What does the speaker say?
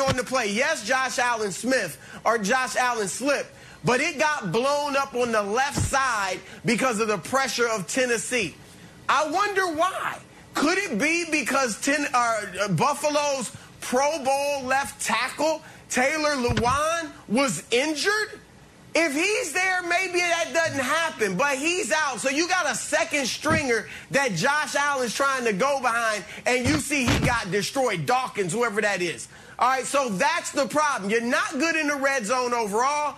on the play. Yes, Josh Allen Smith or Josh Allen slipped, but it got blown up on the left side because of the pressure of Tennessee. I wonder why. Could it be because ten, uh, Buffalo's Pro Bowl left tackle, Taylor Lewan, was injured? If maybe doesn't happen, but he's out. So you got a second stringer that Josh Allen's trying to go behind, and you see he got destroyed. Dawkins, whoever that is. All right, so that's the problem. You're not good in the red zone overall.